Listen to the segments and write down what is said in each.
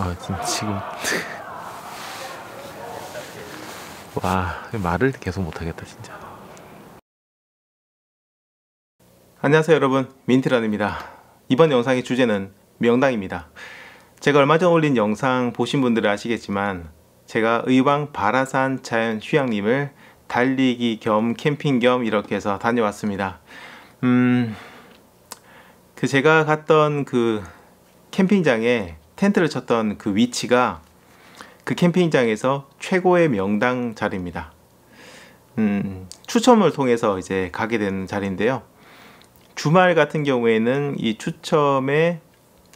아 지금 와 말을 계속 못하겠다 진짜. 안녕하세요 여러분. 민트란입니다. 이번 영상의 주제는 명당입니다. 제가 얼마 전 올린 영상 보신 분들은 아시겠지만 제가 의왕 바라산 자연 휴양림을 달리기 겸 캠핑 겸 이렇게 해서 다녀왔습니다. 음... 그 제가 갔던 그 캠핑장에 텐트를 쳤던 그 위치가 그 캠핑장에서 최고의 명당 자리입니다. 음, 추첨을 통해서 이제 가게 된 자리인데요. 주말 같은 경우에는 이 추첨의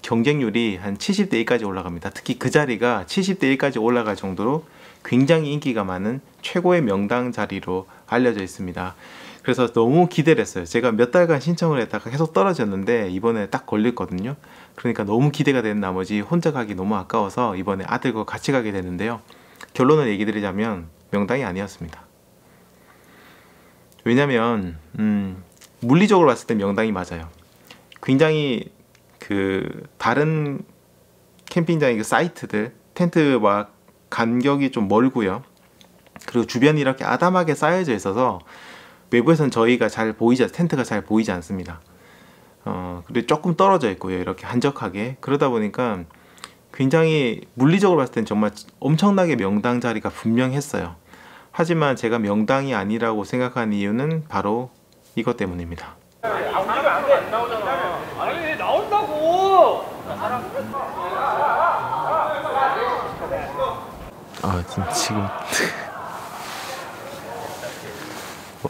경쟁률이 한 70대 1까지 올라갑니다. 특히 그 자리가 70대 1까지 올라갈 정도로 굉장히 인기가 많은 최고의 명당 자리로 알려져 있습니다. 그래서 너무 기대를 했어요. 제가 몇 달간 신청을 했다가 계속 떨어졌는데 이번에 딱 걸렸거든요. 그러니까 너무 기대가 된 나머지 혼자 가기 너무 아까워서 이번에 아들과 같이 가게 됐는데요. 결론을 얘기 드리자면 명당이 아니었습니다. 왜냐면 음, 물리적으로 봤을 때 명당이 맞아요. 굉장히 그 다른 캠핑장의 그 사이트들 텐트와 간격이 좀 멀고요. 그리고 주변이 이렇게 아담하게 쌓여져 있어서 외부에선 저희가 잘 보이지 텐트가 잘 보이지 않습니다. 어, 그리고 조금 떨어져 있고요. 이렇게 한적하게 그러다 보니까 굉장히 물리적으로 봤을 땐 정말 엄청나게 명당 자리가 분명했어요. 하지만 제가 명당이 아니라고 생각한 이유는 바로 이것 때문입니다. 아니 나온다고. 아 지금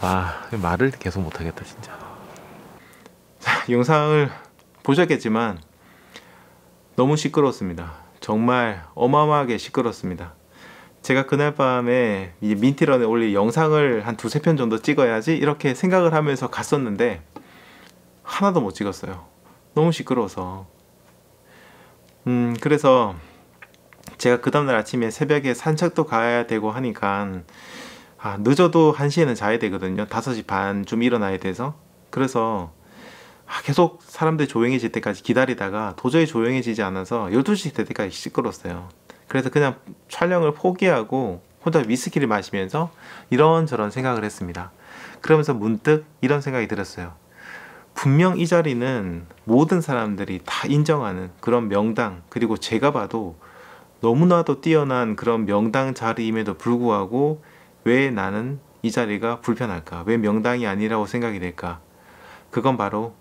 와 말을 계속 못하겠다 진짜. 자, 영상을 보셨겠지만 너무 시끄러웠습니다. 정말 어마어마하게 시끄러웠습니다. 제가 그날 밤에 이 민티런에 올릴 영상을 한 두세 편 정도 찍어야지 이렇게 생각을 하면서 갔었는데 하나도 못 찍었어요. 너무 시끄러워서. 음 그래서 제가 그 다음날 아침에 새벽에 산책도 가야 되고 하니까 아, 늦어도 1시에는 자야 되거든요. 5시 반쯤 일어나야 돼서. 그래서 아, 계속 사람들 조용해질 때까지 기다리다가 도저히 조용해지지 않아서 12시 될 때까지 시끄러웠어요. 그래서 그냥 촬영을 포기하고 혼자 위스키를 마시면서 이런저런 생각을 했습니다. 그러면서 문득 이런 생각이 들었어요. 분명 이 자리는 모든 사람들이 다 인정하는 그런 명당, 그리고 제가 봐도 너무나도 뛰어난 그런 명당 자리임에도 불구하고 왜 나는 이 자리가 불편할까? 왜 명당이 아니라고 생각이 될까? 그건 바로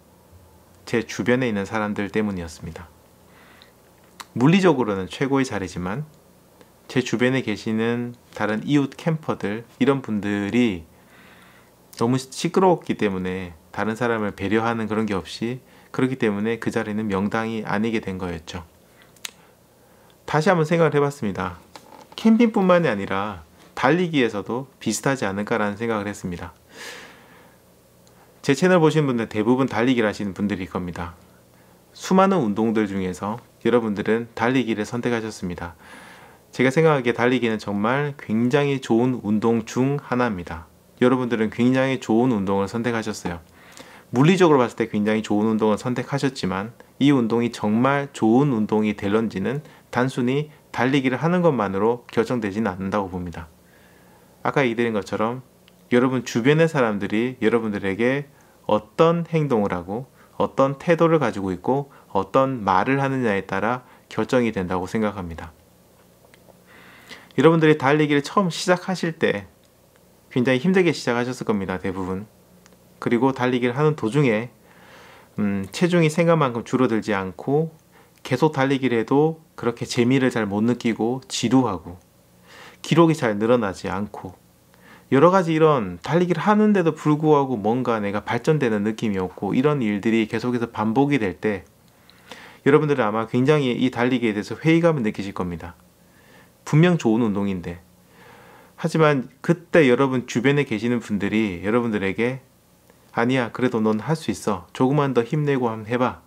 제 주변에 있는 사람들 때문이었습니다. 물리적으로는 최고의 자리지만 제 주변에 계시는 다른 이웃 캠퍼들 이런 분들이 너무 시끄러웠기 때문에 다른 사람을 배려하는 그런 게 없이 그렇기 때문에 그 자리는 명당이 아니게 된 거였죠. 다시 한번 생각을 해봤습니다. 캠핑뿐만이 아니라 달리기에서도 비슷하지 않을까라는 생각을 했습니다. 제 채널 보신 분들 대부분 달리기를 하시는 분들일 겁니다. 수많은 운동들 중에서 여러분들은 달리기를 선택하셨습니다. 제가 생각하기에 달리기는 정말 굉장히 좋은 운동 중 하나입니다. 여러분들은 굉장히 좋은 운동을 선택하셨어요. 물리적으로 봤을 때 굉장히 좋은 운동을 선택하셨지만 이 운동이 정말 좋은 운동이 될런지는 단순히 달리기를 하는 것만으로 결정되지는 않는다고 봅니다. 아까 얘기드린 것처럼 여러분 주변의 사람들이 여러분들에게 어떤 행동을 하고 어떤 태도를 가지고 있고 어떤 말을 하느냐에 따라 결정이 된다고 생각합니다. 여러분들이 달리기를 처음 시작하실 때 굉장히 힘들게 시작하셨을 겁니다. 대부분. 그리고 달리기를 하는 도중에 음, 체중이 생각만큼 줄어들지 않고 계속 달리기를 해도 그렇게 재미를 잘 못 느끼고 지루하고 기록이 잘 늘어나지 않고 여러 가지 이런 달리기를 하는데도 불구하고 뭔가 내가 발전되는 느낌이 없고 이런 일들이 계속해서 반복이 될 때 여러분들은 아마 굉장히 이 달리기에 대해서 회의감을 느끼실 겁니다. 분명 좋은 운동인데. 하지만 그때 여러분 주변에 계시는 분들이 여러분들에게 아니야 그래도 넌 할 수 있어. 조금만 더 힘내고 한번 해봐.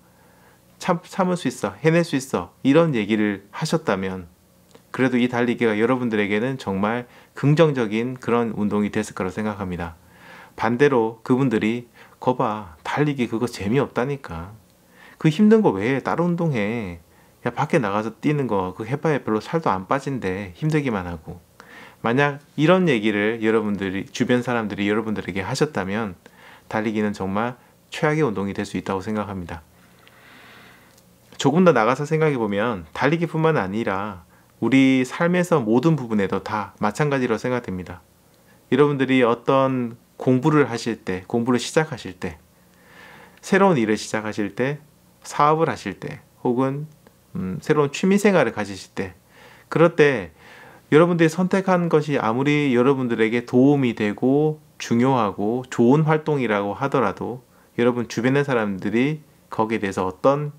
참, 참을 수 있어. 해낼 수 있어. 이런 얘기를 하셨다면 그래도 이 달리기가 여러분들에게는 정말 긍정적인 그런 운동이 됐을 거라고 생각합니다. 반대로 그분들이 거봐 달리기 그거 재미없다니까 그 힘든 거 왜 다른 운동해 야 밖에 나가서 뛰는 거 그 해봐야 별로 살도 안 빠진대 힘들기만 하고 만약 이런 얘기를 여러분들이 주변 사람들이 여러분들에게 하셨다면 달리기는 정말 최악의 운동이 될 수 있다고 생각합니다. 조금 더 나가서 생각해 보면 달리기뿐만 아니라 우리 삶에서 모든 부분에도 다 마찬가지로 생각됩니다. 여러분들이 어떤 공부를 하실 때, 공부를 시작하실 때, 새로운 일을 시작하실 때, 사업을 하실 때, 혹은 음, 새로운 취미 생활을 가지실 때, 그럴 때 여러분들이 선택한 것이 아무리 여러분들에게 도움이 되고 중요하고 좋은 활동이라고 하더라도 여러분 주변의 사람들이 거기에 대해서 어떤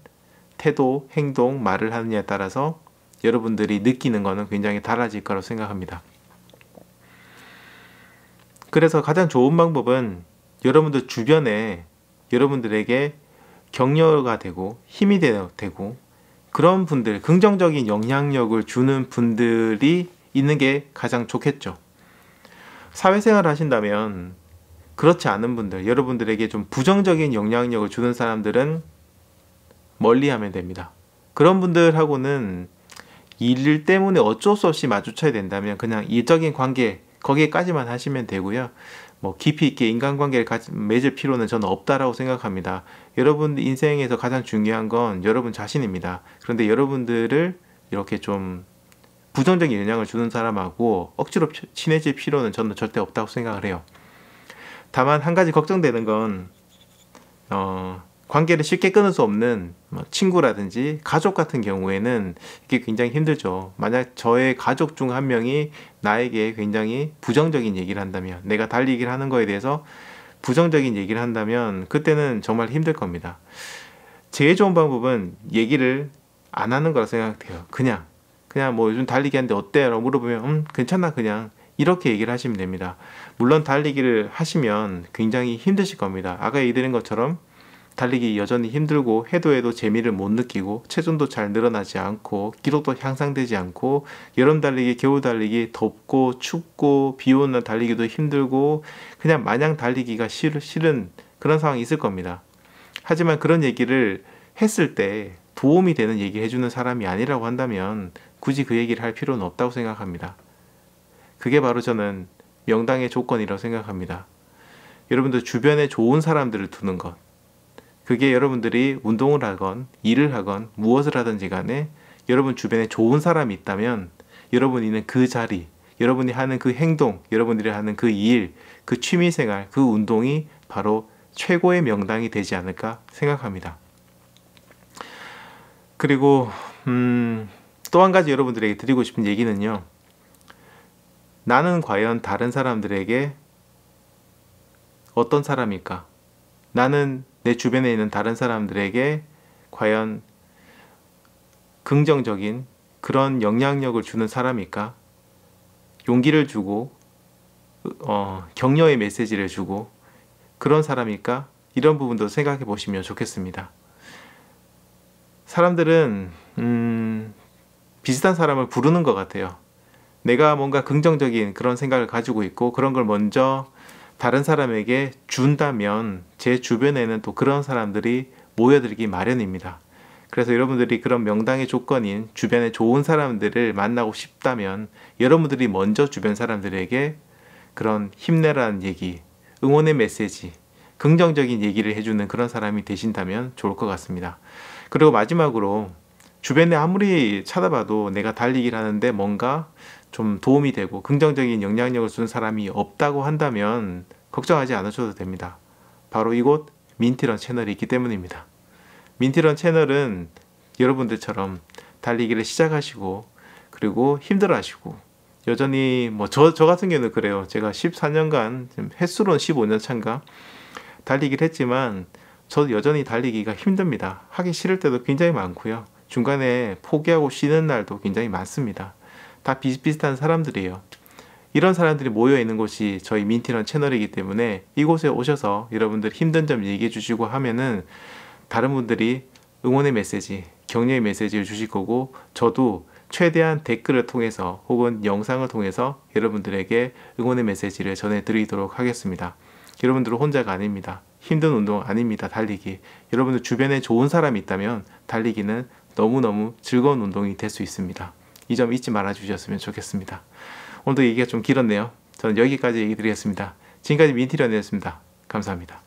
태도, 행동, 말을 하느냐에 따라서 여러분들이 느끼는 것은 굉장히 달라질 거라고 생각합니다. 그래서 가장 좋은 방법은 여러분들 주변에 여러분들에게 격려가 되고 힘이 되고 그런 분들, 긍정적인 영향력을 주는 분들이 있는 게 가장 좋겠죠. 사회생활 하신다면 그렇지 않은 분들, 여러분들에게 좀 부정적인 영향력을 주는 사람들은 멀리 하면 됩니다. 그런 분들하고는 일 때문에 어쩔 수 없이 마주쳐야 된다면 그냥 일적인 관계 거기에까지만 하시면 되고요. 뭐 깊이 있게 인간관계를 맺을 필요는 저는 없다라고 생각합니다. 여러분 인생에서 가장 중요한 건 여러분 자신입니다. 그런데 여러분들을 이렇게 좀 부정적인 영향을 주는 사람하고 억지로 친해질 필요는 저는 절대 없다고 생각을 해요. 다만 한 가지 걱정되는 건 어, 관계를 쉽게 끊을 수 없는 뭐 친구라든지 가족 같은 경우에는 이게 굉장히 힘들죠. 만약 저의 가족 중 한 명이 나에게 굉장히 부정적인 얘기를 한다면, 내가 달리기를 하는 거에 대해서 부정적인 얘기를 한다면, 그때는 정말 힘들 겁니다. 제일 좋은 방법은 얘기를 안 하는 거라 생각해요. 그냥, 그냥 뭐 요즘 달리기 하는데 어때요? 라고 물어보면, 음, 괜찮아, 그냥. 이렇게 얘기를 하시면 됩니다. 물론 달리기를 하시면 굉장히 힘드실 겁니다. 아까 얘기드린 것처럼 달리기 여전히 힘들고 해도 해도 재미를 못 느끼고 체중도 잘 늘어나지 않고 기록도 향상되지 않고 여름 달리기 겨울 달리기 덥고 춥고 비 오는 날 달리기도 힘들고 그냥 마냥 달리기가 싫, 싫은 그런 상황이 있을 겁니다. 하지만 그런 얘기를 했을 때 도움이 되는 얘기 해주는 사람이 아니라고 한다면 굳이 그 얘기를 할 필요는 없다고 생각합니다. 그게 바로 저는 명당의 조건이라고 생각합니다. 여러분들 주변에 좋은 사람들을 두는 것. 그게 여러분들이 운동을 하건 일을 하건 무엇을 하든지 간에 여러분 주변에 좋은 사람이 있다면 여러분이 있는 그 자리, 여러분이 하는 그 행동, 여러분들이 하는 그 일, 그 취미 생활, 그 운동이 바로 최고의 명당이 되지 않을까 생각합니다. 그리고 음, 또 한 가지 여러분들에게 드리고 싶은 얘기는요. 나는 과연 다른 사람들에게 어떤 사람일까? 나는 내 주변에 있는 다른 사람들에게 과연 긍정적인 그런 영향력을 주는 사람일까? 용기를 주고 어, 격려의 메시지를 주고 그런 사람일까? 이런 부분도 생각해 보시면 좋겠습니다. 사람들은 음, 비슷한 사람을 부르는 것 같아요. 내가 뭔가 긍정적인 그런 생각을 가지고 있고 그런 걸 먼저 다른 사람에게 준다면 제 주변에는 또 그런 사람들이 모여들기 마련입니다. 그래서 여러분들이 그런 명당의 조건인 주변에 좋은 사람들을 만나고 싶다면 여러분들이 먼저 주변 사람들에게 그런 힘내라는 얘기, 응원의 메시지, 긍정적인 얘기를 해주는 그런 사람이 되신다면 좋을 것 같습니다. 그리고 마지막으로 주변에 아무리 찾아봐도 내가 달리기를 하는데 뭔가 좀 도움이 되고 긍정적인 영향력을 주는 사람이 없다고 한다면 걱정하지 않으셔도 됩니다. 바로 이곳 민티런 채널이 있기 때문입니다. 민티런 채널은 여러분들처럼 달리기를 시작하시고 그리고 힘들어하시고 여전히 뭐저저 같은 경우는 그래요. 제가 14년간 횟수로는 15년 차인가 달리기를 했지만 저도 여전히 달리기가 힘듭니다. 하기 싫을 때도 굉장히 많고요. 중간에 포기하고 쉬는 날도 굉장히 많습니다. 다 비슷비슷한 사람들이에요. 이런 사람들이 모여 있는 곳이 저희 민티런 채널이기 때문에 이곳에 오셔서 여러분들 힘든 점 얘기해 주시고 하면은 다른 분들이 응원의 메시지, 격려의 메시지를 주실 거고 저도 최대한 댓글을 통해서 혹은 영상을 통해서 여러분들에게 응원의 메시지를 전해드리도록 하겠습니다. 여러분들은 혼자가 아닙니다. 힘든 운동 아닙니다. 달리기. 여러분들 주변에 좋은 사람이 있다면 달리기는 너무너무 즐거운 운동이 될 수 있습니다. 이 점 잊지 말아 주셨으면 좋겠습니다. 오늘도 얘기가 좀 길었네요. 저는 여기까지 얘기 드리겠습니다. 지금까지 민티런이었습니다. 감사합니다.